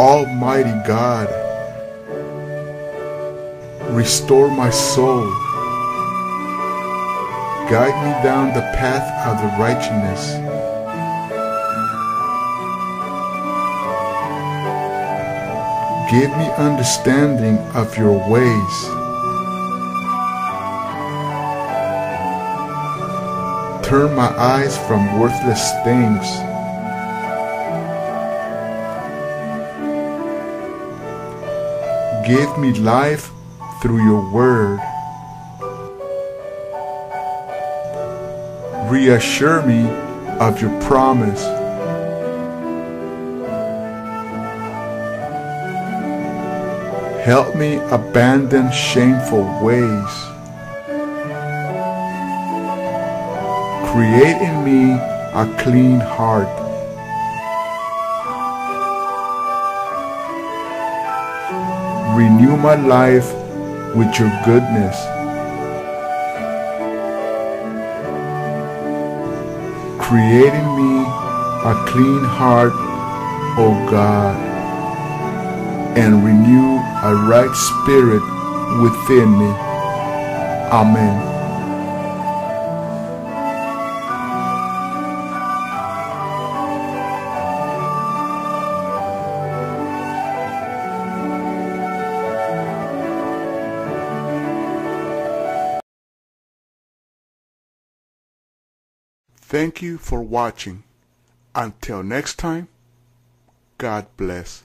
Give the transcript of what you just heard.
Almighty God, restore my soul. Guide me down the path of the righteousness. Give me understanding of your ways. Turn my eyes from worthless things. Give me life through your word. Reassure me of your promise. Help me abandon shameful ways. Create in me a clean heart. Renew my life with your goodness. Create in me a clean heart, O God, and renew a right spirit within me. Amen. Thank you for watching. Until next time, God bless.